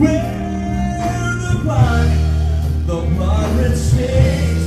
Where the blood, the blood red.